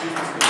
Pa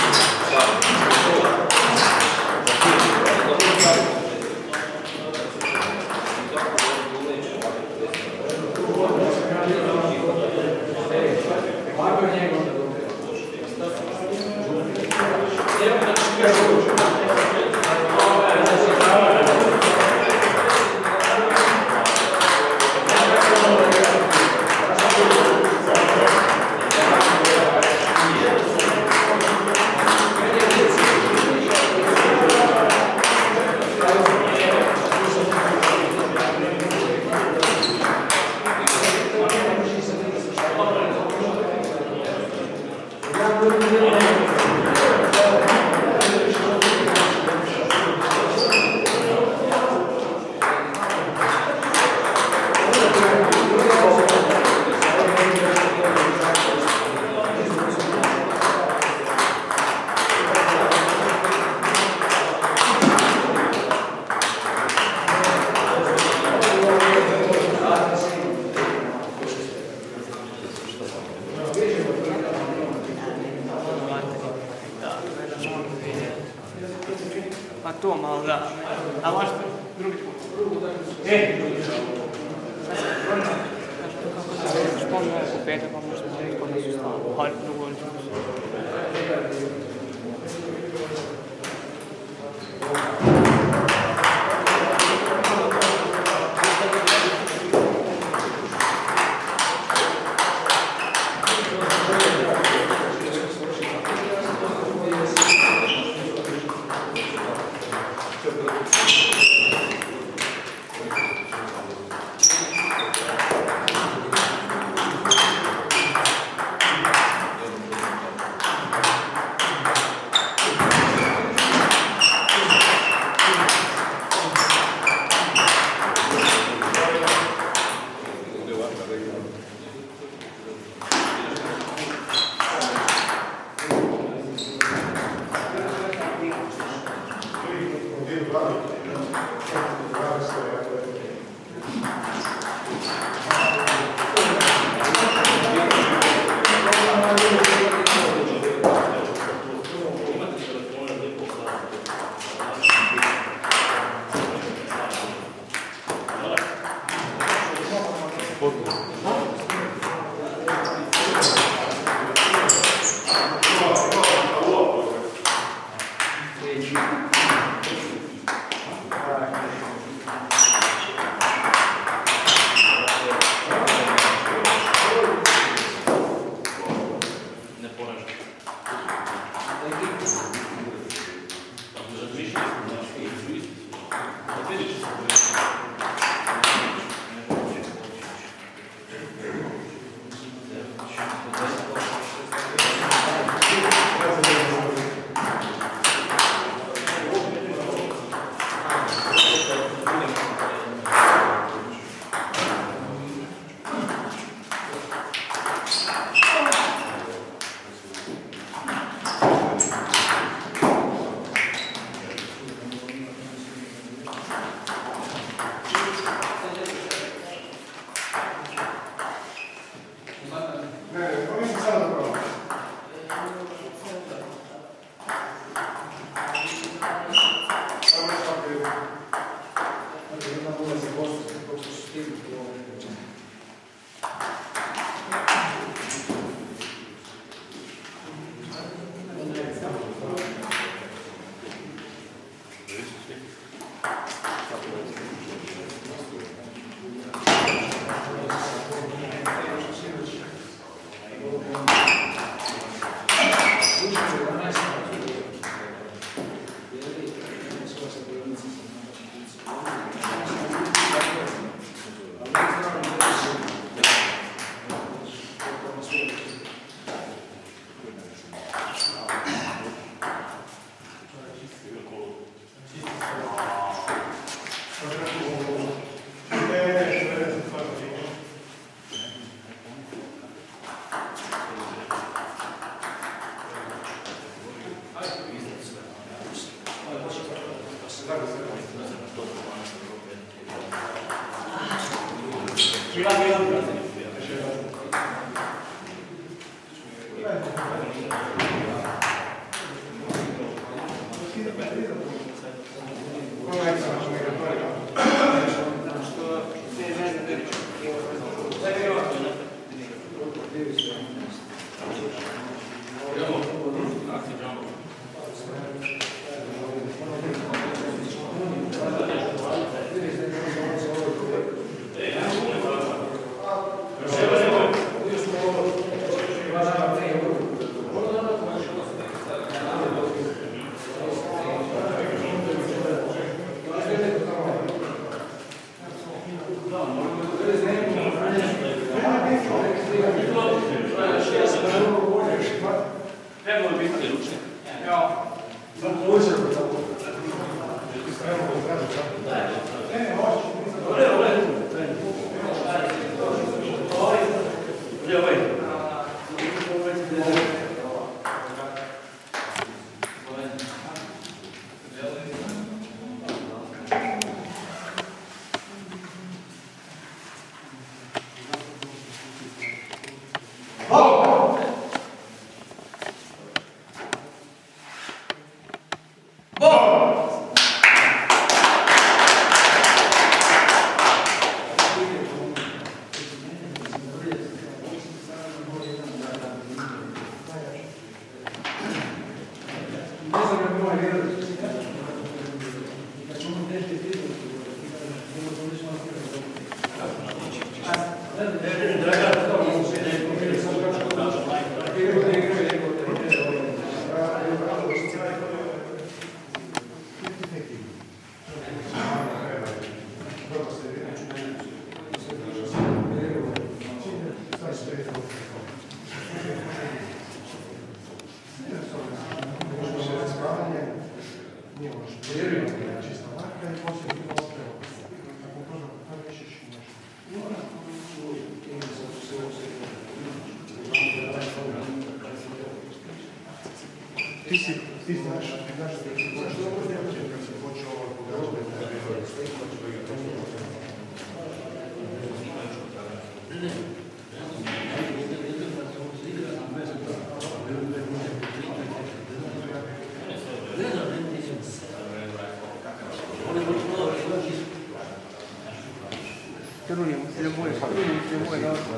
bueno.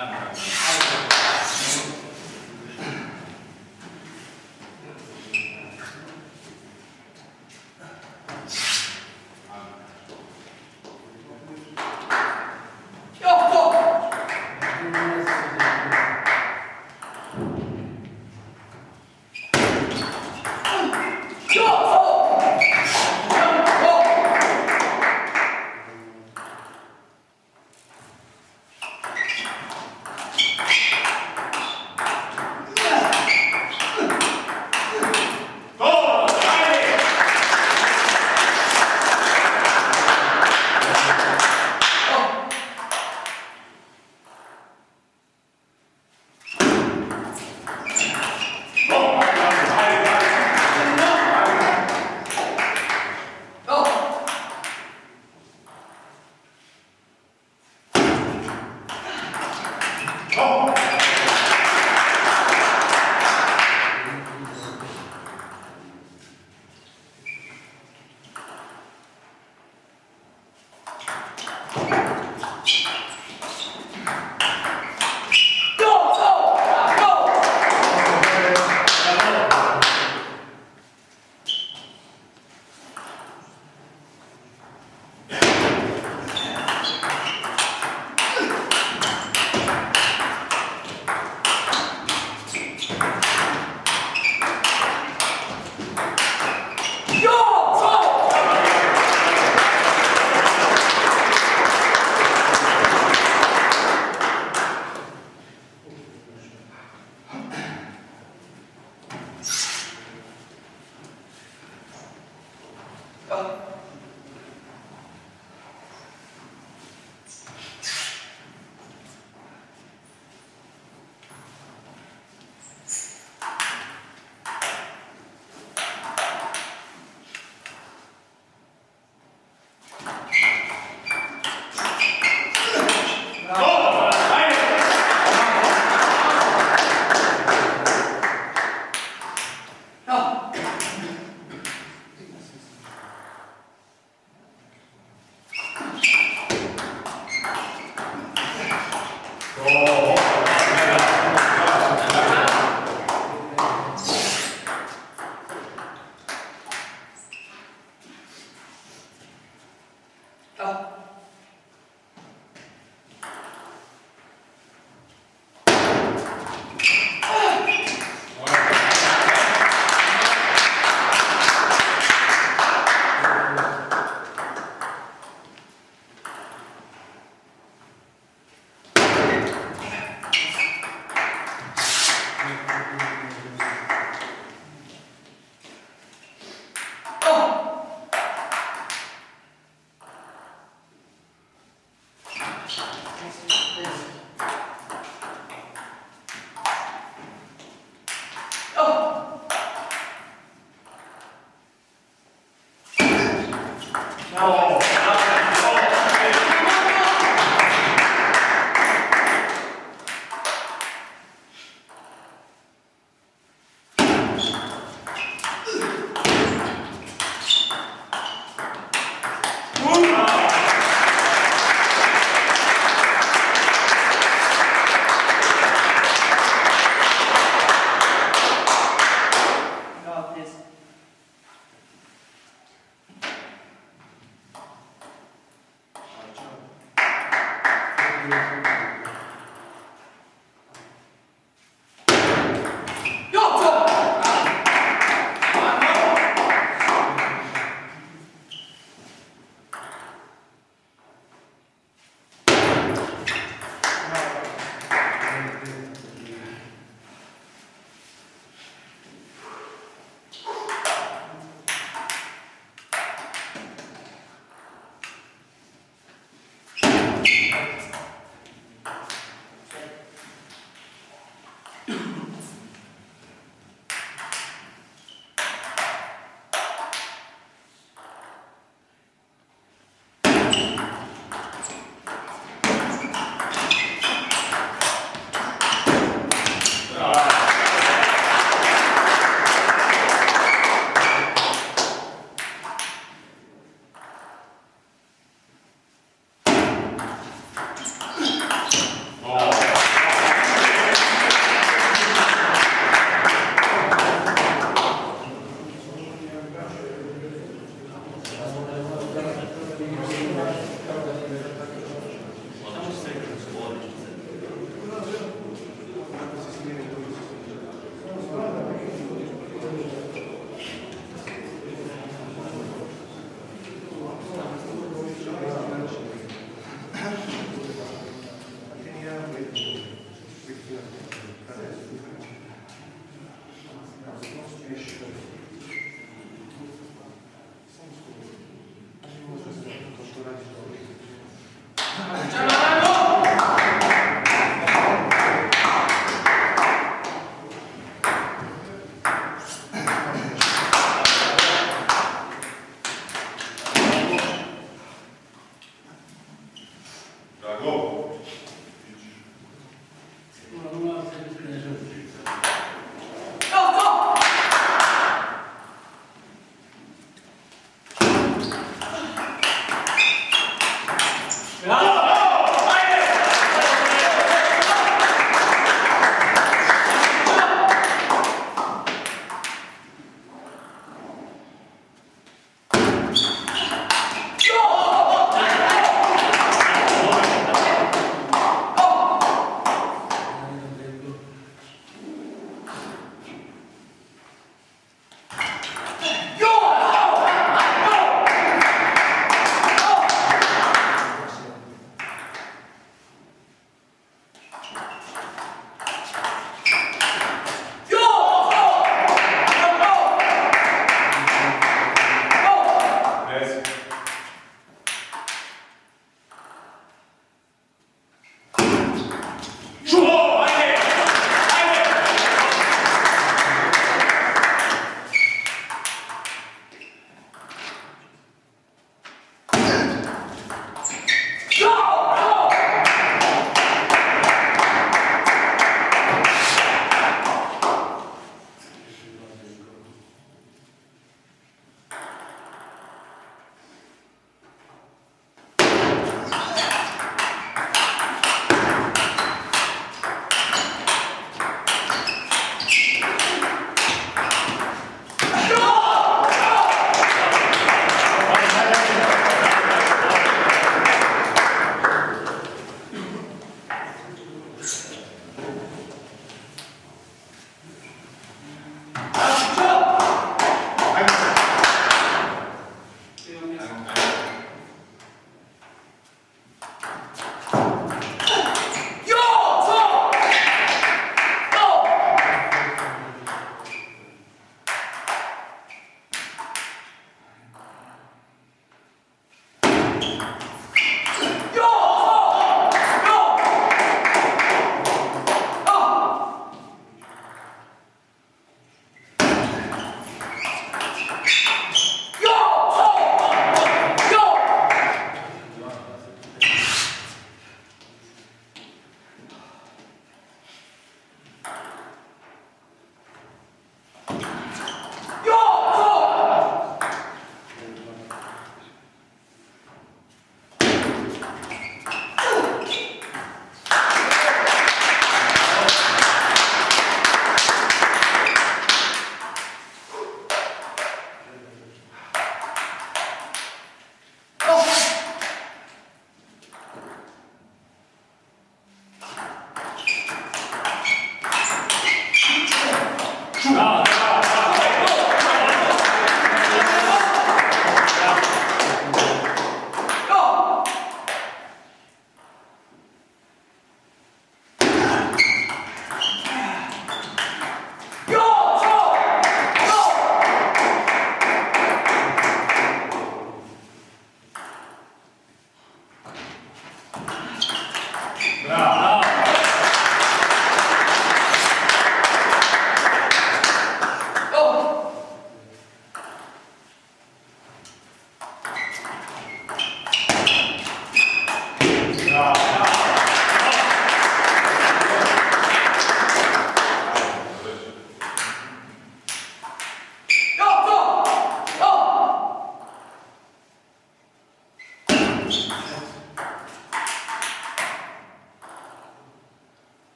I'm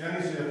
Io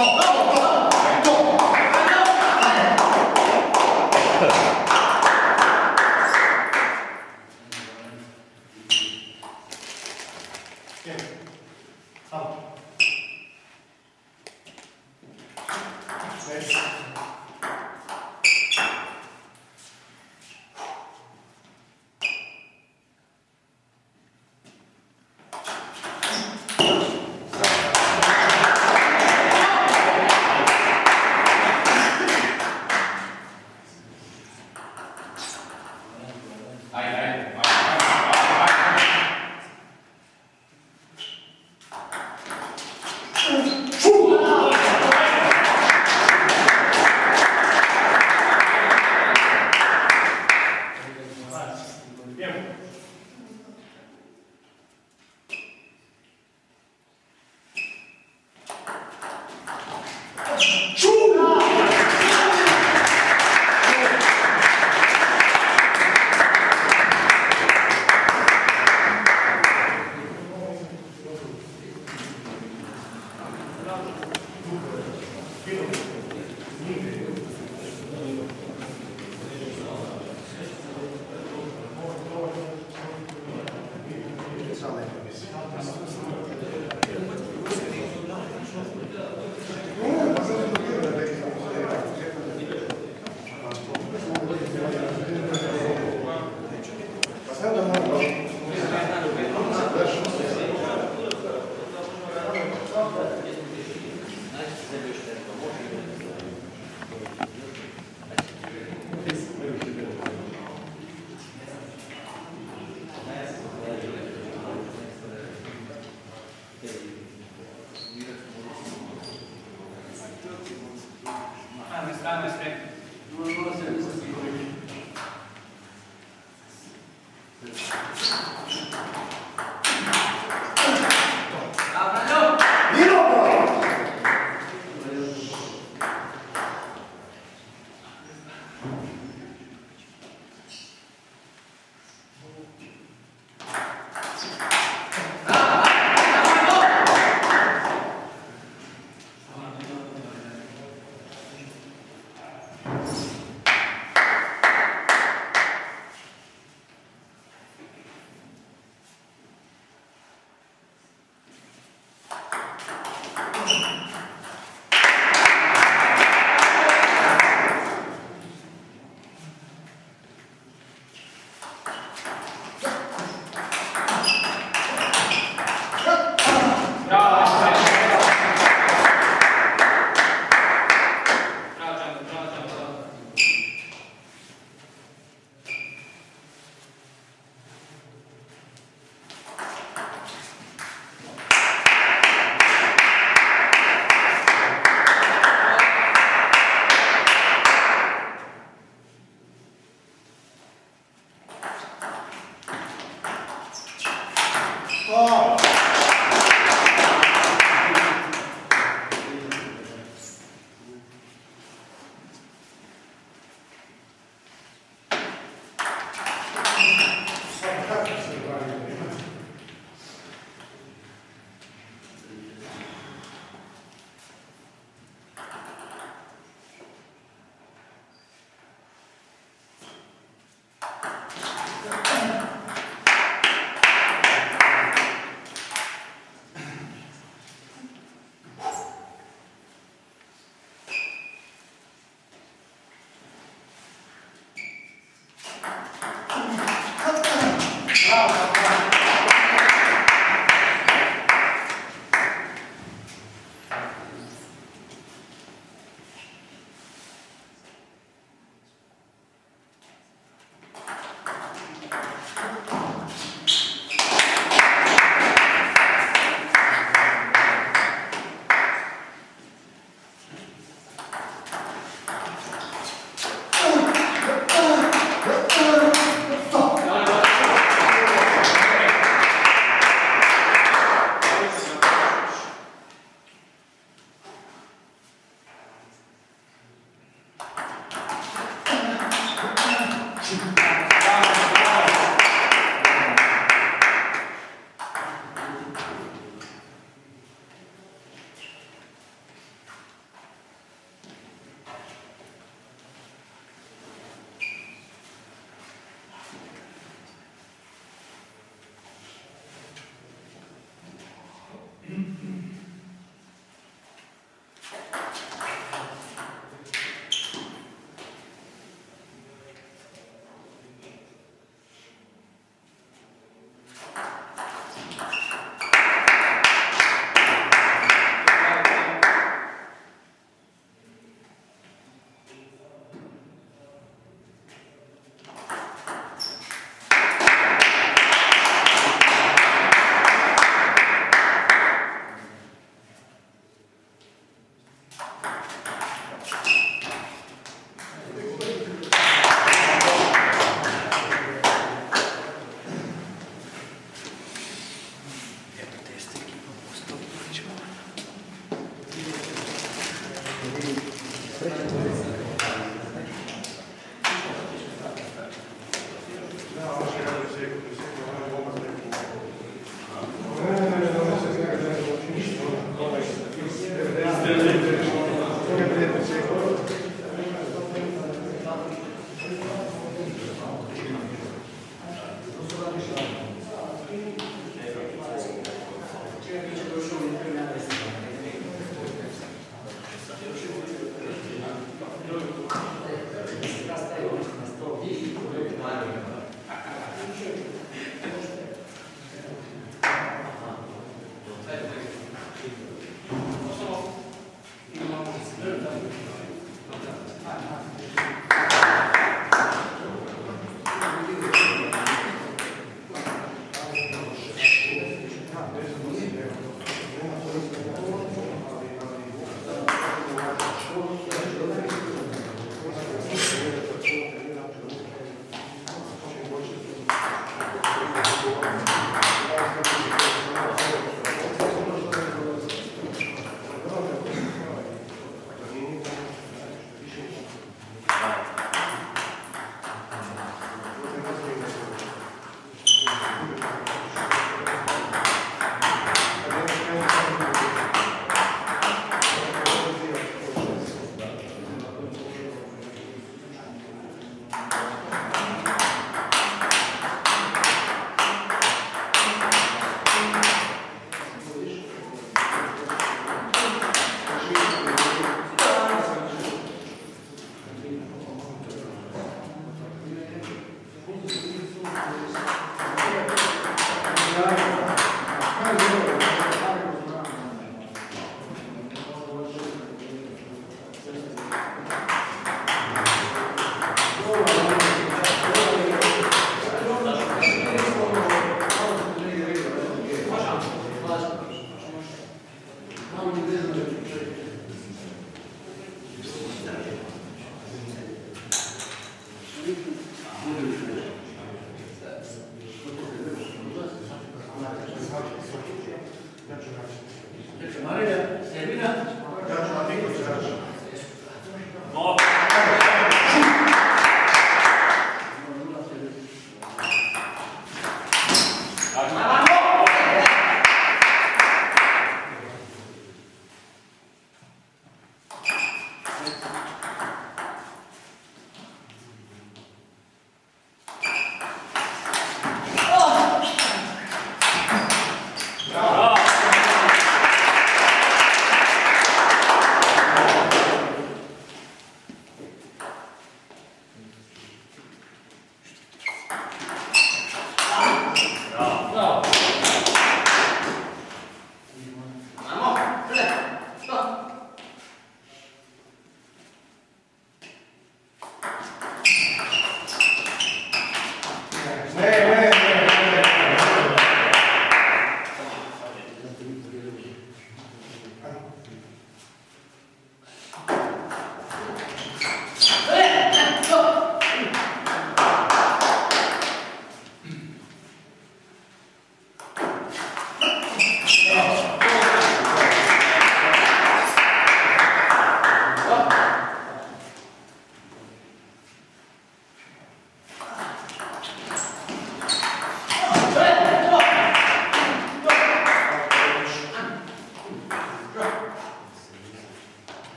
Go!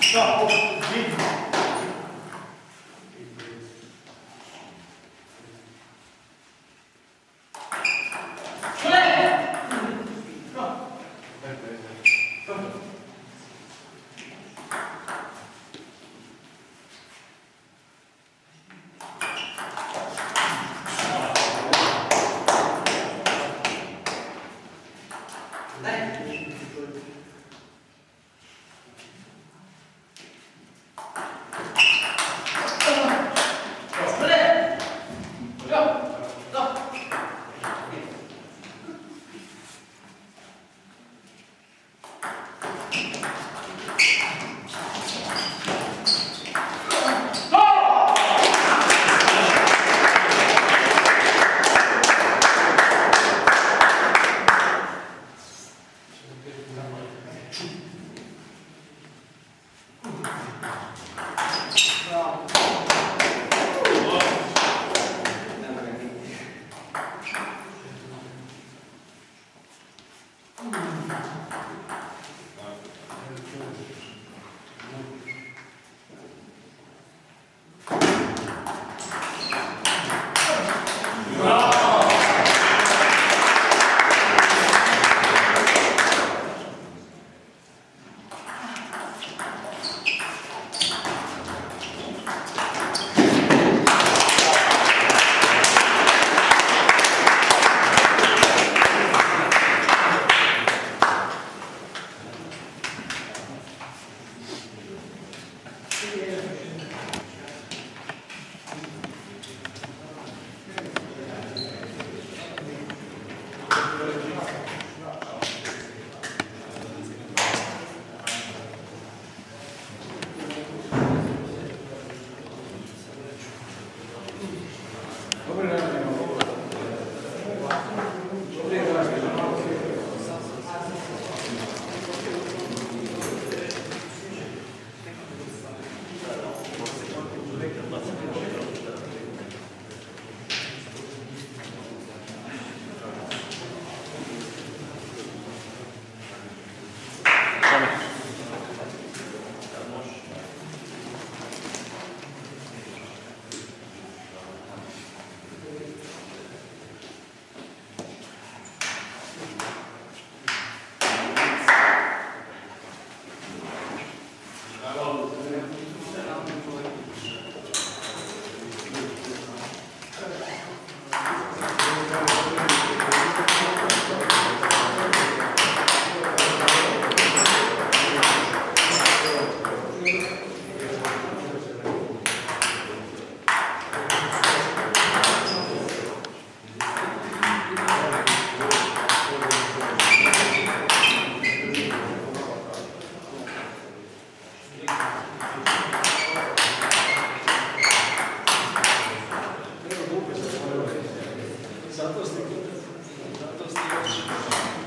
Stop. Татарский. Татарский.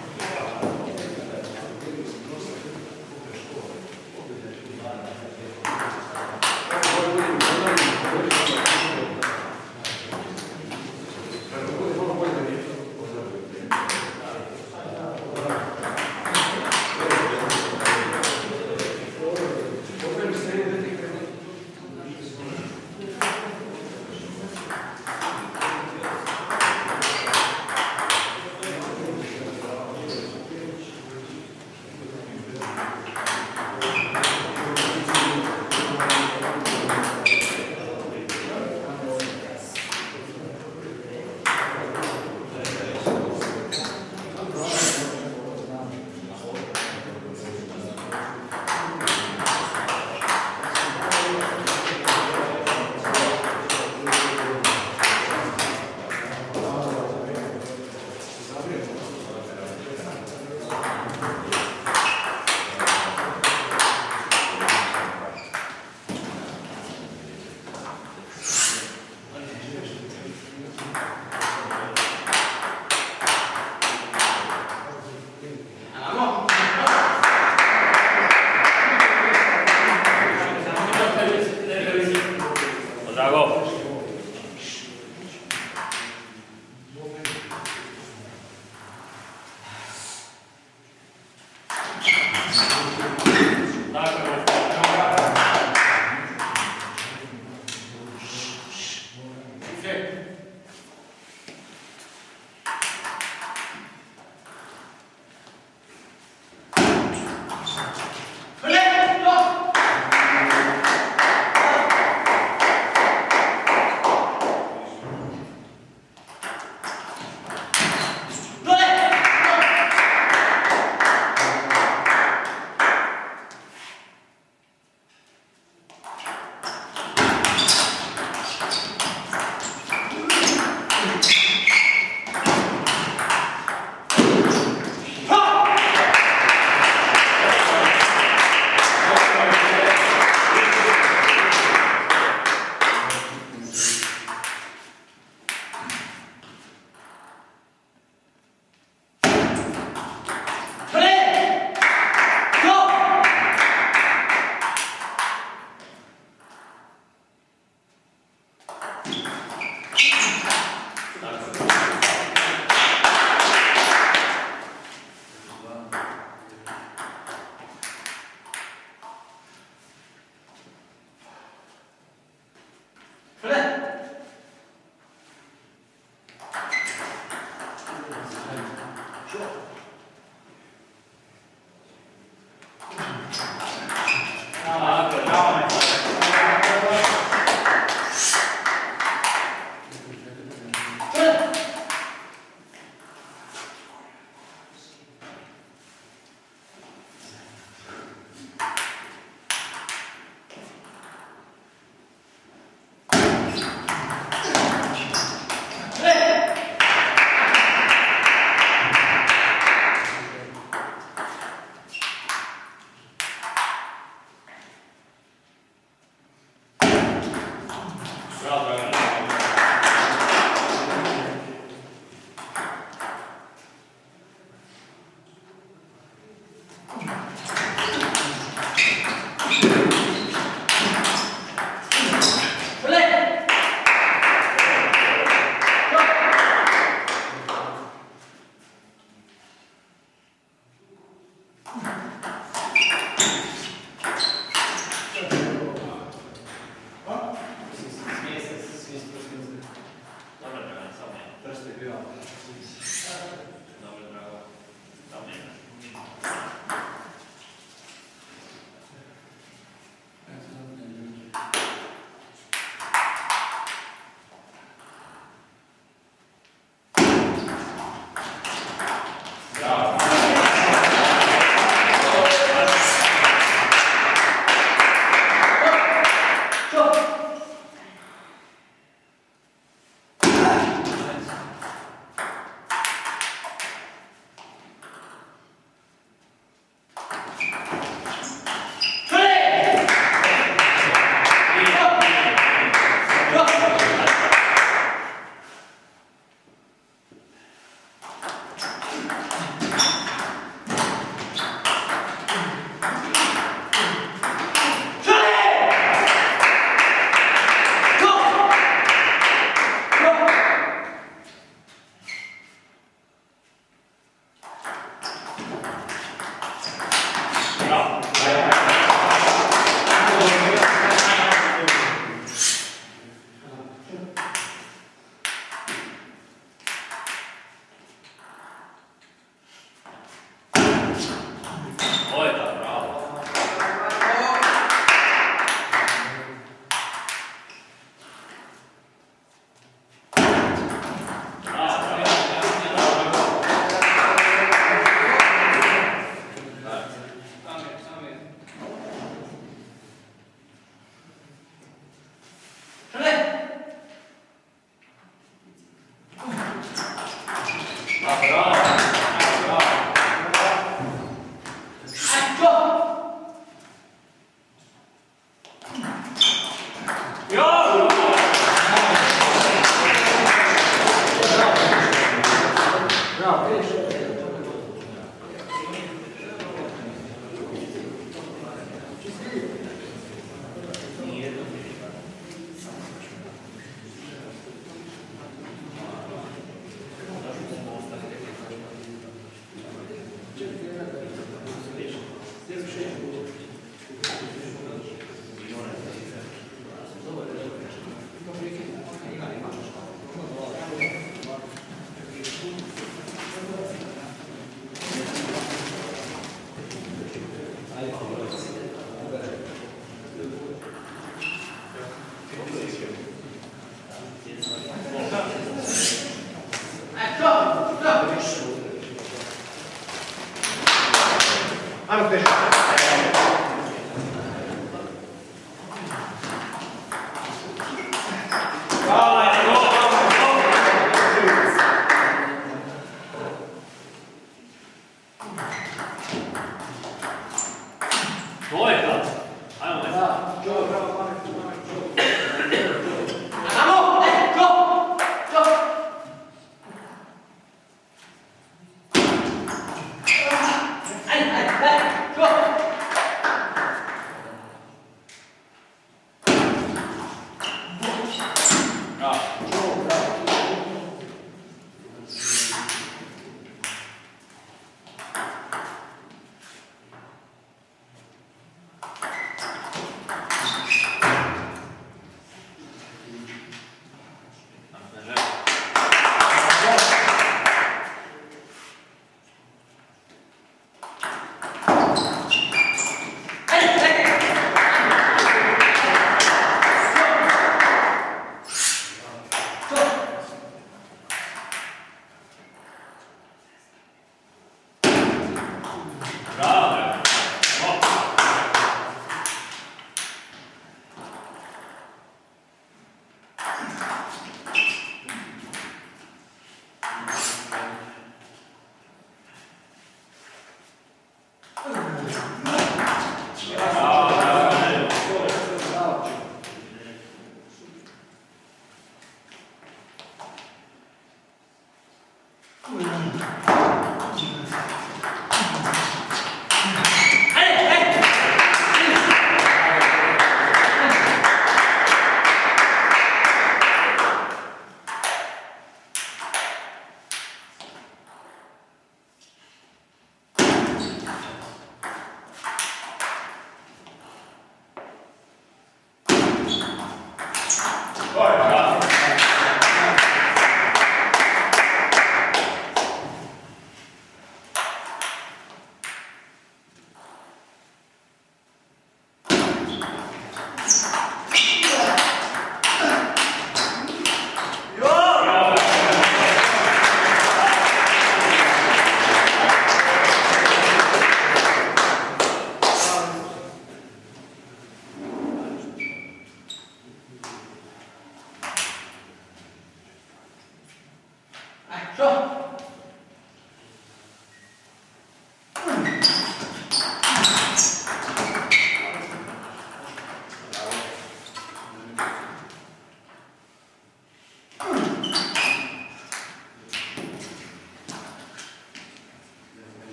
I'm a.